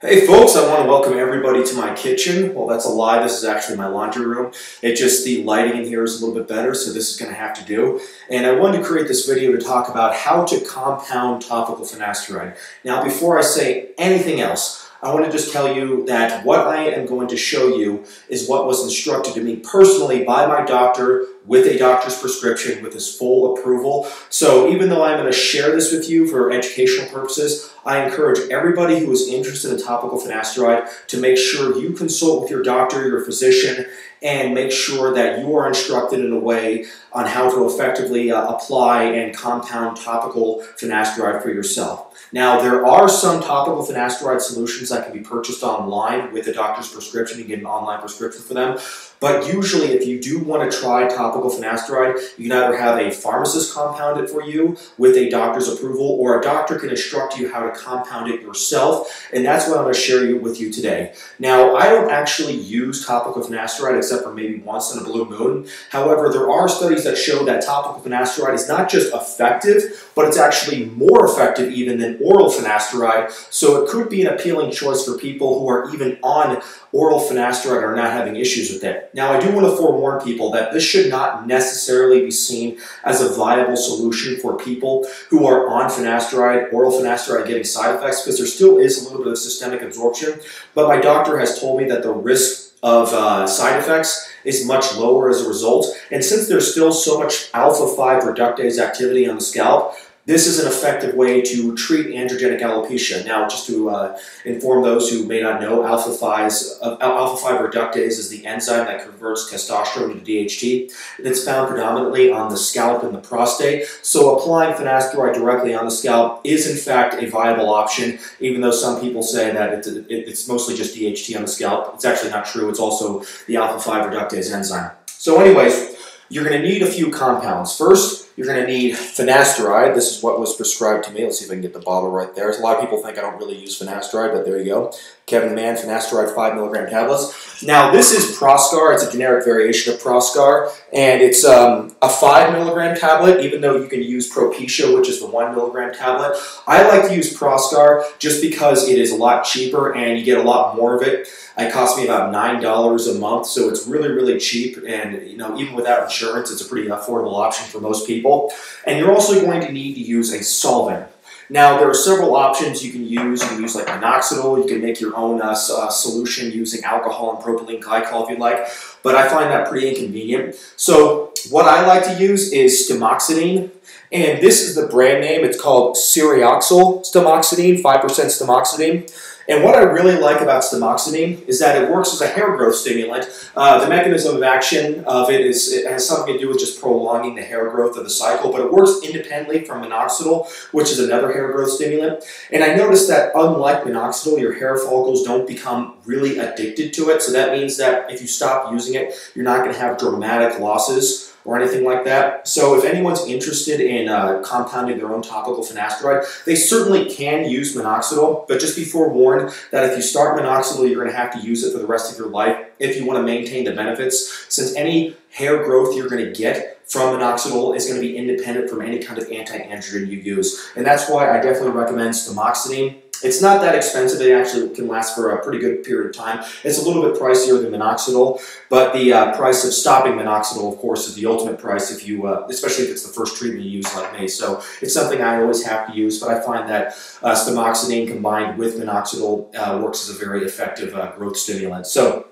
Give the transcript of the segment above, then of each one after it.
Hey folks, I want to welcome everybody to my kitchen. Well, that's a lie. This is actually my laundry room. It just, the lighting in here is a little bit better, so this is going to have to do. And I wanted to create this video to talk about how to compound topical finasteride. Now, before I say anything else, I want to just tell you that what I am going to show you is what was instructed to me personally by my doctor with a doctor's prescription with his full approval. So even though I'm going to share this with you for educational purposes, I encourage everybody who is interested in topical finasteride to make sure you consult with your doctor, your physician, and make sure that you are instructed in a way on how to effectively uh, apply and compound topical finasteride for yourself. Now, there are some topical finasteride solutions that can be purchased online with a doctor's prescription. You get an online prescription for them. But usually, if you do want to try topical finasteride, you can either have a pharmacist compound it for you with a doctor's approval, or a doctor can instruct you how to compound it yourself. And that's what I'm going to share with you today. Now, I don't actually use topical finasteride except for maybe once in a blue moon. However, there are studies that show that topical finasteride is not just effective, but it's actually more effective even than oral finasteride. So it could be an appealing choice for people who are even on oral finasteride or not having issues with it. Now, I do want to forewarn people that this should not necessarily be seen as a viable solution for people who are on finasteride, oral finasteride getting side effects, because there still is a little bit of systemic absorption. But my doctor has told me that the risk of uh, side effects is much lower as a result. And since there's still so much alpha 5 reductase activity on the scalp, this is an effective way to treat androgenic alopecia. Now, just to uh, inform those who may not know, alpha 5 uh, alpha 5 reductase is the enzyme that converts testosterone to DHT. It's found predominantly on the scalp and the prostate. So applying finasteride directly on the scalp is in fact a viable option, even though some people say that it's, it's mostly just DHT on the scalp. It's actually not true. It's also the alpha 5 reductase enzyme. So anyways, you're going to need a few compounds. First, you're going to need finasteride. This is what was prescribed to me. Let's see if I can get the bottle right there. A lot of people think I don't really use finasteride, but there you go. Kevin Mann, finasteride 5 milligram tablets. Now, this is Proscar. It's a generic variation of Proscar, and it's um, a 5 milligram tablet, even though you can use Propecia, which is the 1 milligram tablet. I like to use Proscar just because it is a lot cheaper and you get a lot more of it. It costs me about $9 a month, so it's really, really cheap, and you know, even without insurance, it's a pretty affordable option for most people people. And you're also going to need to use a solvent. Now, there are several options you can use. You can use like minoxidil. You can make your own uh, uh, solution using alcohol and propylene glycol if you'd like. But I find that pretty inconvenient. So what I like to use is stemoxydine. And this is the brand name. It's called Serioxyl stemoxydine, 5% stemoxydine. And what I really like about stemoxydine is that it works as a hair growth stimulant. Uh, the mechanism of action of it is it has something to do with just prolonging the hair growth of the cycle, but it works independently from minoxidil, which is another hair growth stimulant. And I noticed that unlike minoxidil, your hair follicles don't become really addicted to it. So that means that if you stop using it, you're not going to have dramatic losses or anything like that. So if anyone's interested in uh, compounding their own topical finasteride, they certainly can use minoxidil, but just be forewarned that if you start minoxidil, you're going to have to use it for the rest of your life if you want to maintain the benefits, since any hair growth you're going to get from minoxidil is going to be independent from any kind of anti-androgen you use. And that's why I definitely recommend stemoxydine it's not that expensive. It actually can last for a pretty good period of time. It's a little bit pricier than minoxidil, but the uh, price of stopping minoxidil, of course, is the ultimate price if you, uh, especially if it's the first treatment you use like me. So it's something I always have to use, but I find that uh, stemoxydine combined with minoxidil uh, works as a very effective uh, growth stimulant. So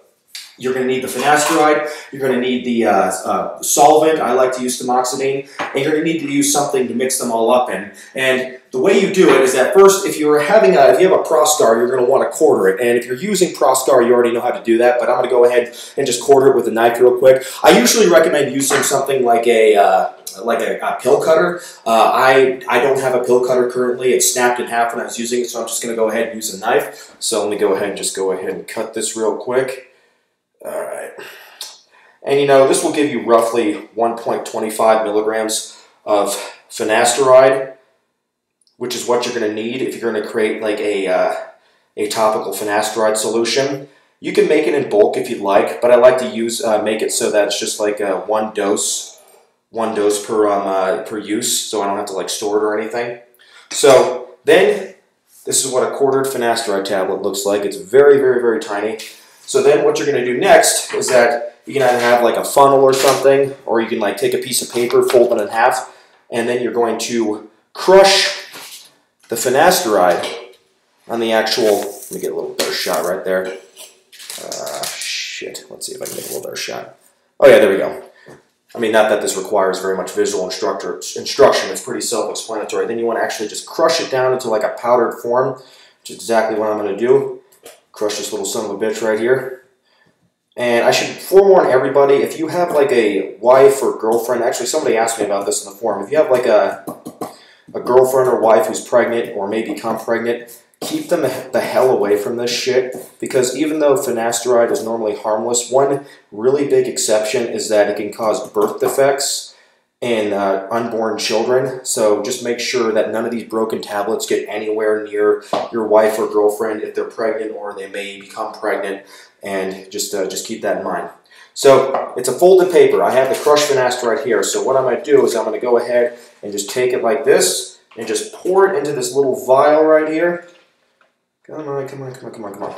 you're going to need the finasteride. You're going to need the uh, uh, solvent. I like to use stemoxydine. And you're going to need to use something to mix them all up in. And the way you do it is that first, if you're having a, if you have a Proscar, you're going to want to quarter it. And if you're using Proscar, you already know how to do that. But I'm going to go ahead and just quarter it with a knife real quick. I usually recommend using something like a uh, like a, a, pill cutter. Uh, I I don't have a pill cutter currently. It snapped in half when I was using it, so I'm just going to go ahead and use a knife. So let me go ahead and just go ahead and cut this real quick. All right. And you know, this will give you roughly 1.25 milligrams of finasteride, which is what you're going to need if you're going to create like a, uh, a topical finasteride solution. You can make it in bulk if you'd like, but I like to use uh, make it so that it's just like a one dose, one dose per um, uh, per use, so I don't have to like store it or anything. So then This is what a quartered finasteride tablet looks like. It's very, very, very tiny. So then what you're going to do next is that you can either have like a funnel or something, or you can like take a piece of paper, fold it in half, and then you're going to crush the finasteride on the actual, let me get a little better shot right there. Uh, shit, let's see if I can get a little better shot. Oh yeah, there we go. I mean, not that this requires very much visual instructor, instruction, it's pretty self-explanatory. Then you want to actually just crush it down into like a powdered form, which is exactly what I'm going to do. Crush this little son of a bitch right here. And I should forewarn everybody, if you have like a wife or girlfriend, actually somebody asked me about this in the forum, if you have like a, a girlfriend or wife who's pregnant or may become pregnant, keep them the hell away from this shit because even though finasteride is normally harmless, one really big exception is that it can cause birth defects in uh, unborn children. So just make sure that none of these broken tablets get anywhere near your wife or girlfriend if they're pregnant or they may become pregnant, and just uh, just keep that in mind. So it's a folded paper. I have the crushed right here. So what I'm going to do is I'm going to go ahead and just take it like this and just pour it into this little vial right here. Come on, come on, come on, come on, come on.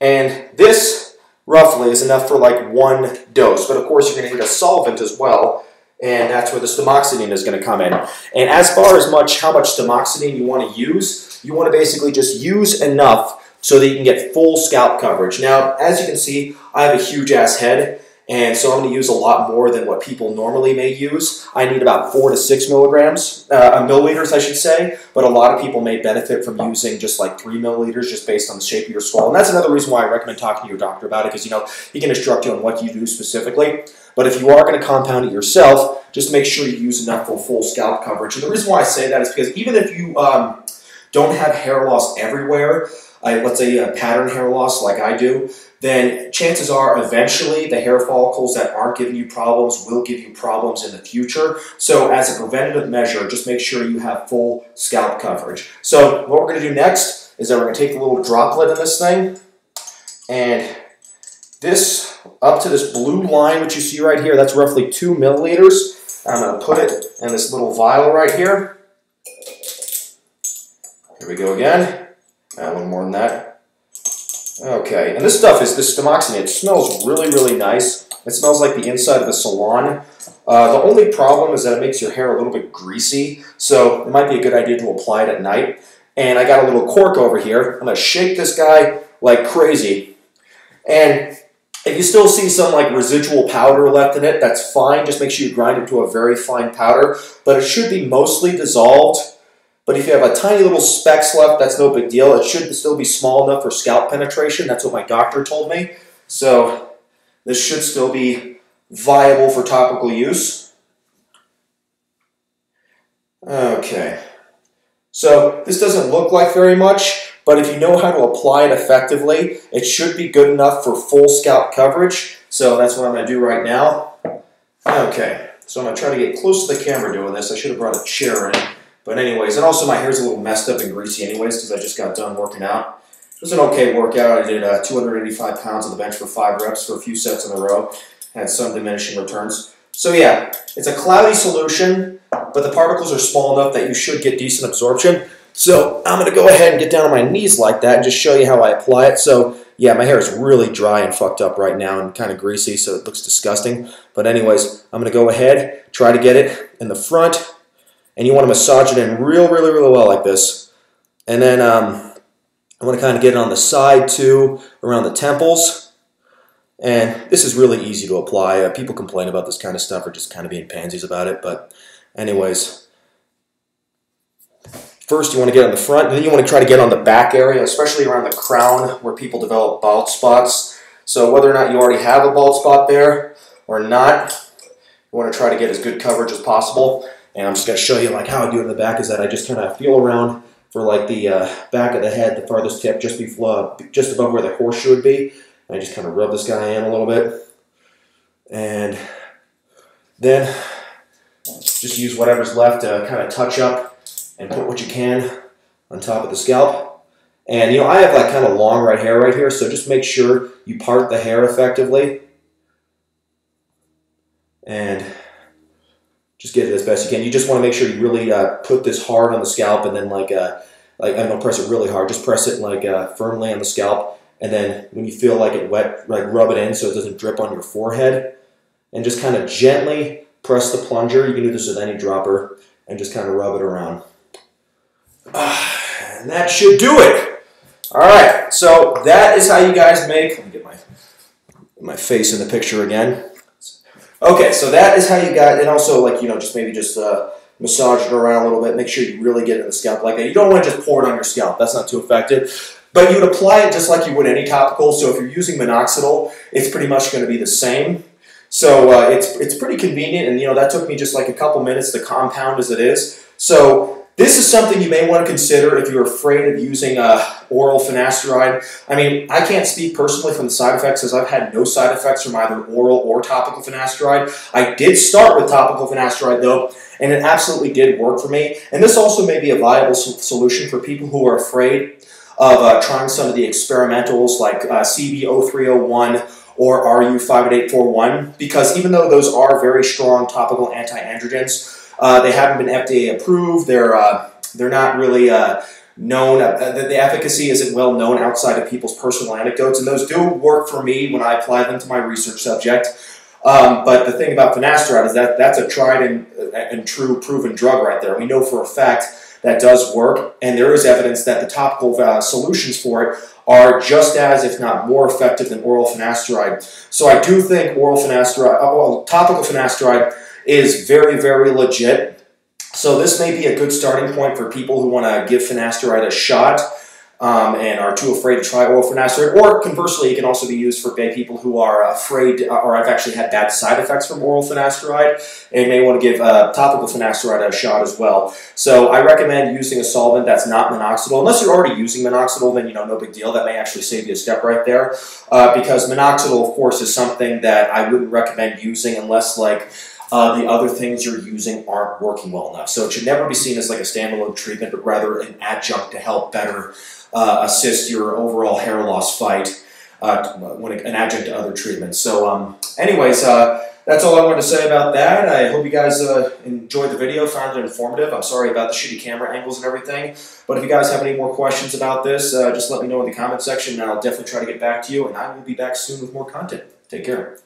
And this, roughly, is enough for like one dose. But of course, you're going to need a solvent as well. And that's where the stemoxydine is going to come in. And as far as much how much stemoxydine you want to use, you want to basically just use enough so that you can get full scalp coverage. Now, as you can see, I have a huge ass head. And so I'm going to use a lot more than what people normally may use. I need about four to six milligrams, uh, milliliters, I should say. But a lot of people may benefit from using just like three milliliters, just based on the shape of your skull. And that's another reason why I recommend talking to your doctor about it, because you know he can instruct you on what you do specifically. But if you are going to compound it yourself, just make sure you use enough for full scalp coverage. And the reason why I say that is because even if you um, don't have hair loss everywhere, uh, let's say a pattern hair loss like I do, then chances are eventually the hair follicles that aren't giving you problems will give you problems in the future. So as a preventative measure, just make sure you have full scalp coverage. So what we're going to do next is that we're going to take the little droplet in this thing and this up to this blue line which you see right here, that's roughly two milliliters. I'm going to put it in this little vial right here. Here we go again. a little more than that. Okay, and this stuff is this stemoxydine. It smells really, really nice. It smells like the inside of a salon. Uh, the only problem is that it makes your hair a little bit greasy, so it might be a good idea to apply it at night. And I got a little cork over here. I'm going to shake this guy like crazy. And if you still see some like residual powder left in it, that's fine. Just make sure you grind it to a very fine powder. But it should be mostly dissolved but if you have a tiny little specks left, that's no big deal. It should still be small enough for scalp penetration. That's what my doctor told me. So this should still be viable for topical use. Okay. So this doesn't look like very much, but if you know how to apply it effectively, it should be good enough for full scalp coverage. So that's what I'm going to do right now. Okay, so I'm going to try to get close to the camera doing this. I should have brought a chair in. But anyways, and also my hair's a little messed up and greasy anyways because I just got done working out. It was an okay workout. I did uh, 285 pounds on the bench for five reps for a few sets in a row. Had some diminishing returns. So yeah, it's a cloudy solution, but the particles are small enough that you should get decent absorption. So I'm going to go ahead and get down on my knees like that and just show you how I apply it. So yeah, my hair is really dry and fucked up right now and kind of greasy, so it looks disgusting. But anyways, I'm going to go ahead, try to get it in the front, and you want to massage it in real, really, really well like this. And then um, I want to kind of get it on the side too, around the temples. And this is really easy to apply. Uh, people complain about this kind of stuff or just kind of being pansies about it. But anyways, first you want to get on the front, and then you want to try to get on the back area, especially around the crown where people develop bald spots. So whether or not you already have a bald spot there or not, you want to try to get as good coverage as possible. And I'm just going to show you like how I do it in the back is that I just kind of feel around for like the uh, back of the head, the farthest tip, just before, just above where the horseshoe would be. And I just kind of rub this guy in a little bit. And then just use whatever's left to kind of touch up and put what you can on top of the scalp. And you know, I have like kind of long right hair right here, so just make sure you part the hair effectively. And just get it as best you can. You just want to make sure you really uh, put this hard on the scalp, and then like uh, like I don't press it really hard. Just press it like uh, firmly on the scalp, and then when you feel like it wet, like rub it in so it doesn't drip on your forehead, and just kind of gently press the plunger. You can do this with any dropper, and just kind of rub it around. and that should do it. All right, so that is how you guys make. Let me get my my face in the picture again. Okay, so that is how you got, and also like you know, just maybe just uh, massage it around a little bit. Make sure you really get it in the scalp like that. You don't want to just pour it on your scalp. That's not too effective. But you would apply it just like you would any topical. So if you're using minoxidil, it's pretty much going to be the same. So uh, it's it's pretty convenient, and you know that took me just like a couple minutes to compound as it is. So this is something you may want to consider if you're afraid of using uh, oral finasteride. I mean, I can't speak personally from the side effects as I've had no side effects from either oral or topical finasteride. I did start with topical finasteride though, and it absolutely did work for me. And this also may be a viable solution for people who are afraid of uh, trying some of the experimentals like uh, CB0301 or RU58841 because even though those are very strong topical anti-androgens, uh, they haven't been FDA approved. They're uh, they're not really uh, known. Uh, the, the, efficacy isn't well known outside of people's personal anecdotes, and those do work for me when I apply them to my research subject. Um, but the thing about finasteride is that that's a tried and, and true proven drug right there. We know for a fact that does work, and there is evidence that the topical uh, solutions for it are just as, if not more effective than oral finasteride. So I do think oral finasteride, uh, well, topical finasteride is very, very legit. So this may be a good starting point for people who want to give finasteride a shot um, and are too afraid to try oral finasteride. Or conversely, it can also be used for people who are afraid uh, or have actually had bad side effects from oral finasteride and may want to give uh, topical finasteride a shot as well. So I recommend using a solvent that's not minoxidil. Unless you're already using minoxidil, then you know no big deal. That may actually save you a step right there. Uh, because minoxidil, of course, is something that I wouldn't recommend using unless like uh, the other things you're using aren't working well enough. So it should never be seen as like a standalone treatment, but rather an adjunct to help better uh, assist your overall hair loss fight uh, when it, an adjunct to other treatments. So, um, anyways, uh, that's all I wanted to say about that. I hope you guys uh, enjoyed the video, found it informative. I'm sorry about the shitty camera angles and everything. But if you guys have any more questions about this, uh, just let me know in the comment section, and I'll definitely try to get back to you. And I will be back soon with more content. Take care.